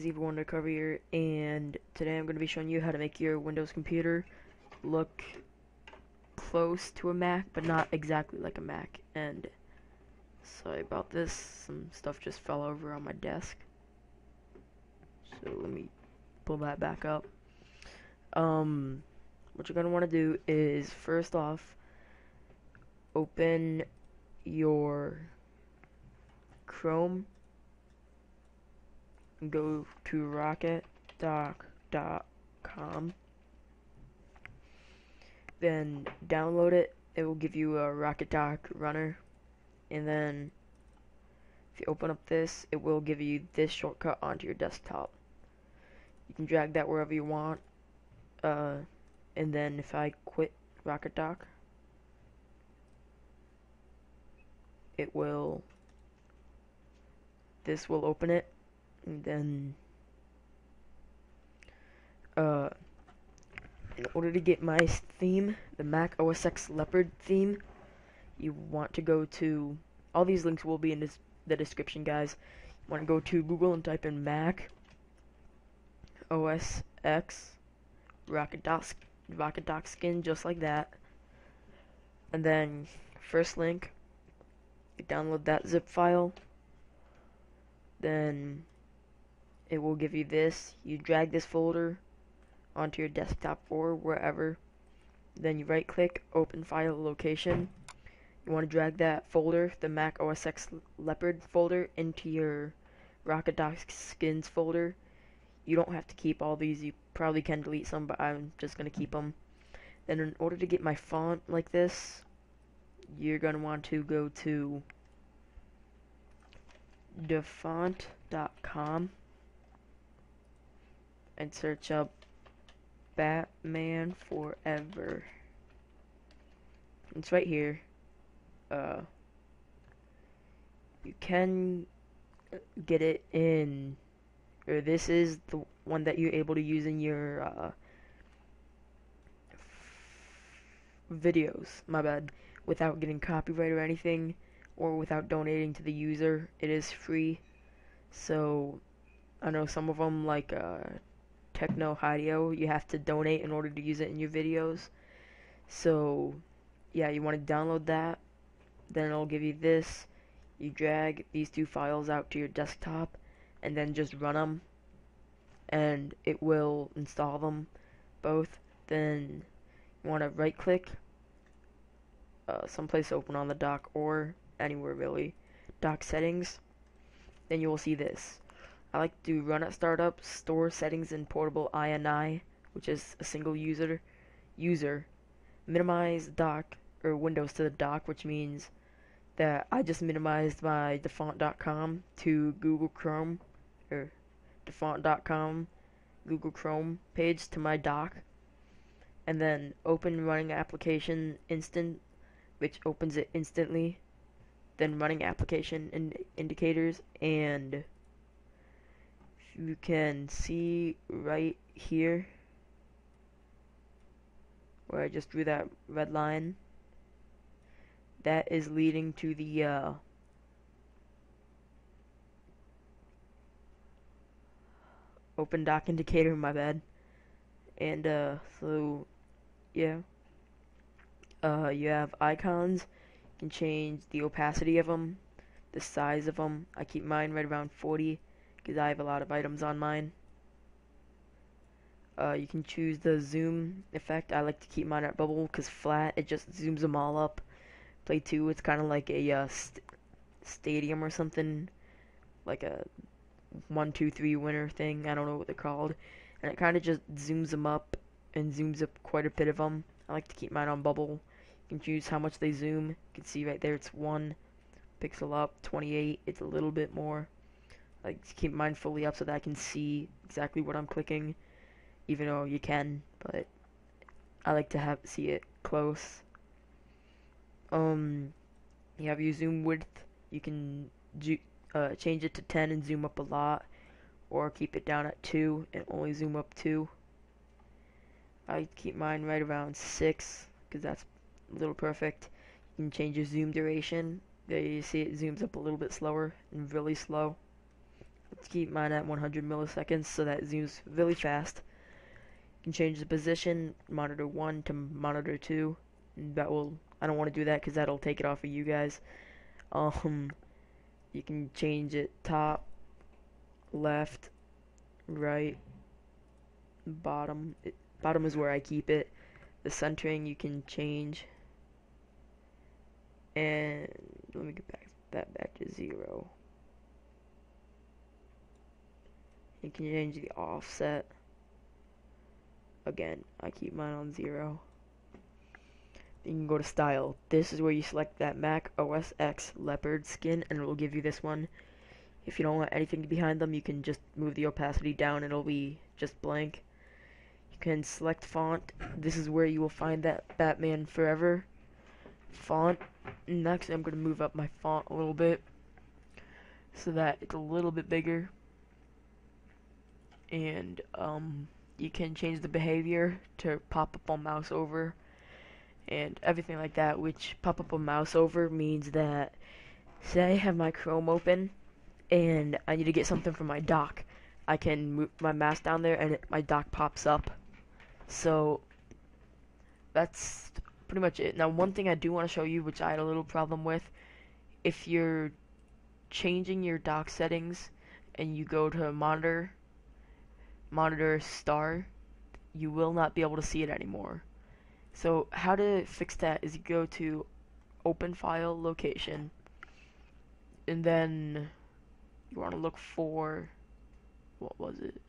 guys, EVO Undercover here, and today I'm going to be showing you how to make your Windows computer look close to a Mac, but not exactly like a Mac. And sorry about this, some stuff just fell over on my desk. So let me pull that back up. Um, what you're going to want to do is, first off, open your Chrome go to rocketdock.com then download it. It will give you a RocketDock runner. And then if you open up this it will give you this shortcut onto your desktop. You can drag that wherever you want. Uh, and then if I quit RocketDock it will this will open it then uh, in order to get my theme, the Mac OS X Leopard theme, you want to go to all these links will be in this, the description, guys. You want to go to Google and type in Mac OS X Rocket Dock Rocket Dock skin, just like that. And then first link, you download that zip file. Then it will give you this. You drag this folder onto your desktop or wherever. Then you right click, open file location. You want to drag that folder, the Mac OS X Leopard folder, into your Rocket Dock skins folder. You don't have to keep all these, you probably can delete some, but I'm just going to keep them. Then in order to get my font like this, you're going to want to go to dafont.com and search up Batman Forever. It's right here. Uh, you can get it in, or this is the one that you're able to use in your uh, videos. My bad. Without getting copyright or anything, or without donating to the user. It is free. So I know some of them like uh, Techno Hideo, you have to donate in order to use it in your videos. So, yeah, you want to download that. Then it'll give you this. You drag these two files out to your desktop and then just run them. And it will install them both. Then you want to right click uh, someplace open on the dock or anywhere really. Dock settings. Then you will see this. I like to run at startup, store settings in portable INI, which is a single user, user, minimize dock or Windows to the dock, which means that I just minimized my dafont.com to Google Chrome or dafont.com Google Chrome page to my dock. And then open running application instant which opens it instantly. Then running application in indicators and you can see right here where I just drew that red line. That is leading to the uh, open dock indicator my bad. And uh, so yeah. Uh, you have icons. You can change the opacity of them the size of them I keep mine right around 40 because I have a lot of items on mine. Uh, you can choose the zoom effect. I like to keep mine at bubble because flat, it just zooms them all up. Plateau, it's kind of like a uh, st stadium or something. Like a 1, 2, 3 winner thing. I don't know what they're called. And it kind of just zooms them up and zooms up quite a bit of them. I like to keep mine on bubble. You can choose how much they zoom. You can see right there it's 1 pixel up, 28, it's a little bit more like keep mine fully up so that I can see exactly what I'm clicking even though you can but I like to have see it close. Um you have your zoom width. You can uh, change it to 10 and zoom up a lot or keep it down at 2 and only zoom up 2 I keep mine right around 6 because that's a little perfect. You can change your zoom duration. There you see it zooms up a little bit slower and really slow keep mine at 100 milliseconds so that zooms really fast. You can change the position, monitor 1 to monitor 2. That will, I don't want to do that because that'll take it off of you guys. Um, you can change it top, left, right, bottom. It, bottom is where I keep it. The centering you can change. And let me get back that back to zero. You can change the offset. Again, I keep mine on zero. You can go to style. This is where you select that Mac OS X leopard skin and it will give you this one. If you don't want anything behind them, you can just move the opacity down. It'll be just blank. You can select font. This is where you will find that Batman Forever font. Next, I'm going to move up my font a little bit so that it's a little bit bigger. And um, you can change the behavior to pop up on mouse over and everything like that, which pop up on mouse over means that say I have my Chrome open and I need to get something from my dock. I can move my mouse down there and it, my dock pops up. So that's pretty much it. Now one thing I do want to show you, which I had a little problem with, if you're changing your dock settings and you go to monitor, monitor star, you will not be able to see it anymore. So how to fix that is you go to open file location and then you want to look for what was it?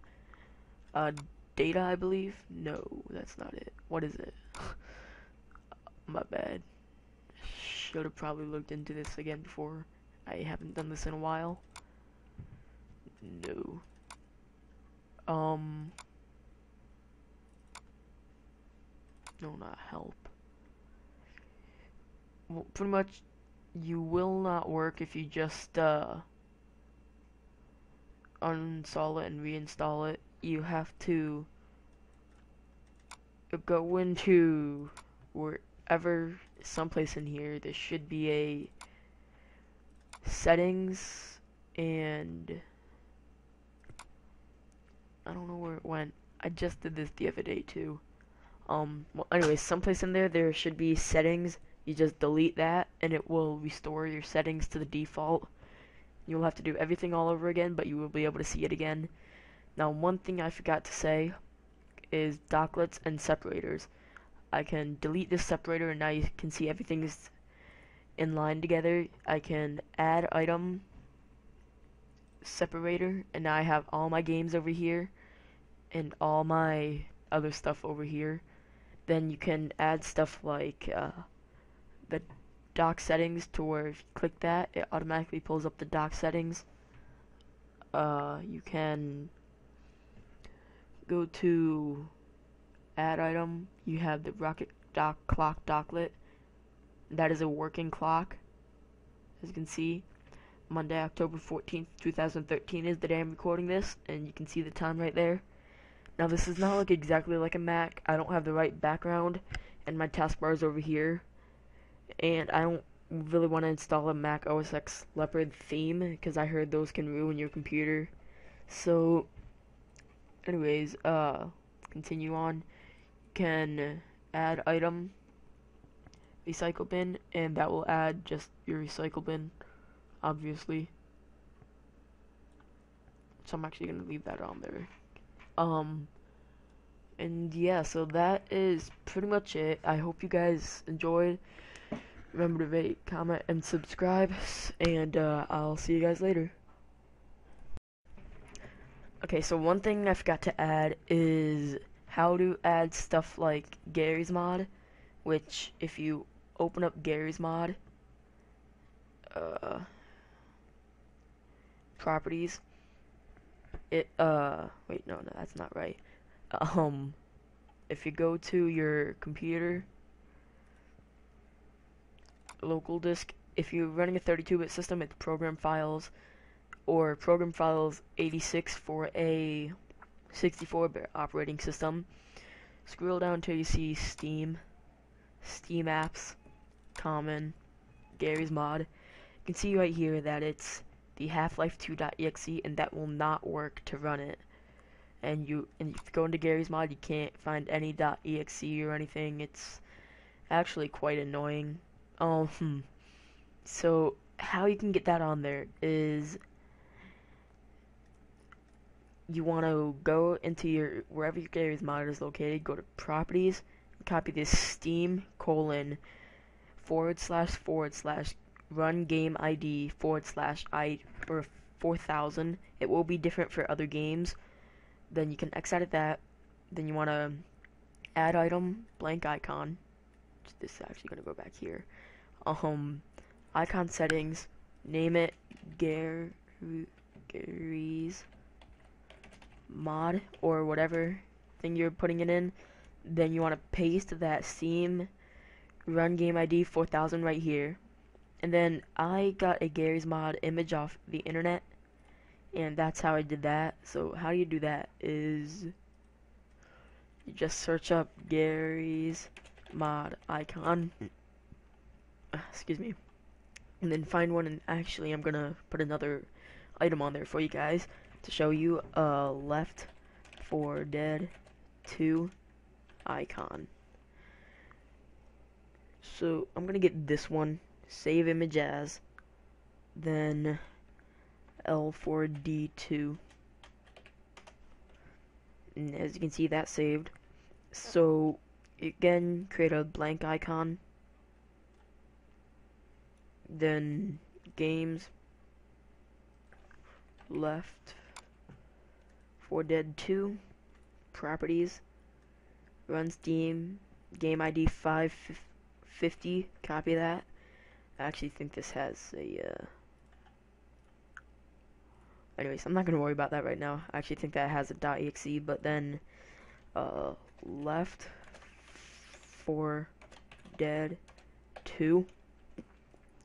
Uh data I believe? No that's not it. What is it? My bad. Should have probably looked into this again before. I haven't done this in a while. No um no not help. Well pretty much you will not work if you just uh uninstall it and reinstall it, you have to go into wherever, someplace in here, there should be a settings and I don't know where it went. I just did this the other day too. Um, well, anyway, someplace in there, there should be settings. You just delete that and it will restore your settings to the default. You will have to do everything all over again, but you will be able to see it again. Now, one thing I forgot to say is docklets and separators. I can delete this separator and now you can see everything is in line together. I can add item separator and now I have all my games over here and all my other stuff over here. Then you can add stuff like uh, the dock settings to where if you click that, it automatically pulls up the dock settings. Uh, you can go to add item. You have the rocket dock clock docklet. That is a working clock. As you can see, Monday, October 14th, 2013 is the day I'm recording this, and you can see the time right there. Now this is not like exactly like a Mac. I don't have the right background, and my taskbar is over here and I don't really want to install a Mac OS X Leopard theme because I heard those can ruin your computer. So, anyways, uh, continue on. Can add item recycle bin, and that will add just your recycle bin, obviously. So I'm actually gonna leave that on there. Um, and yeah, so that is pretty much it. I hope you guys enjoyed. Remember to rate, comment, and subscribe, and uh, I'll see you guys later. Okay, so one thing I forgot to add is how to add stuff like Garry's Mod, which if you open up Garry's Mod, uh, properties, it, uh, wait, no, no, that's not right. Um, if you go to your computer, local disk. If you're running a 32-bit system, it's program files or program files 86 for a 64-bit operating system. Scroll down until you see Steam, Steam apps, common, Garry's mod. You can see right here that it's the Half-Life 2.exe and that will not work to run it. And you and if you go into Garry's mod, you can't find any .exe or anything. It's actually quite annoying. Um, so how you can get that on there is you want to go into your wherever your Garry's mod is located, go to properties, copy this Steam colon forward slash forward slash run game ID forward slash I or 4000. It will be different for other games. Then you can X out of that. Then you want to add item blank icon. This is actually going to go back here. Um, icon settings. Name it Gary Garry's mod or whatever thing you're putting it in. Then you want to paste that Steam run game ID 4000 right here. And then I got a Garry's Mod image off the internet. And that's how I did that. So how do you do that is you just search up Garry's Mod icon. Excuse me. And then find one and actually I'm gonna put another item on there for you guys to show you a Left 4 Dead 2 icon. So I'm gonna get this one save image as, then L4D2. And as you can see, that saved. So, again, create a blank icon. Then, games, left, 4 Dead 2, properties, run Steam, game ID 550, copy that. I actually think this has a, uh... Anyways, I'm not going to worry about that right now. I actually think that has a .exe, but then, uh, left for dead 2,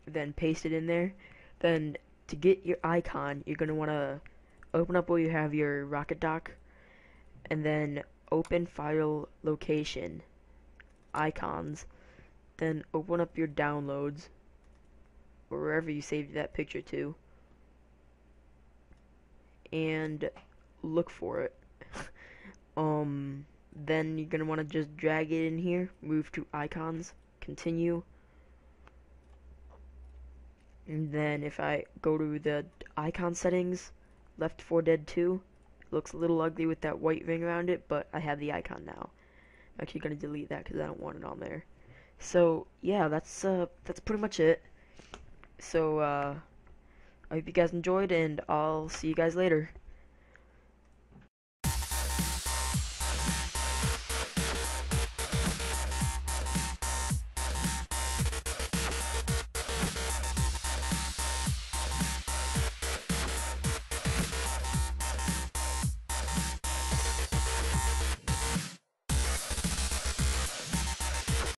then paste it in there. Then, to get your icon, you're going to want to open up where you have your Rocket Dock, and then open file location, icons, then open up your downloads, wherever you saved that picture to. And look for it. Um then you're gonna want to just drag it in here move to icons continue. And then if I go to the icon settings left 4 dead 2 looks a little ugly with that white ring around it but I have the icon now. I'm actually gonna delete that because I don't want it on there. So yeah that's uh that's pretty much it so, uh, I hope you guys enjoyed, and I'll see you guys later.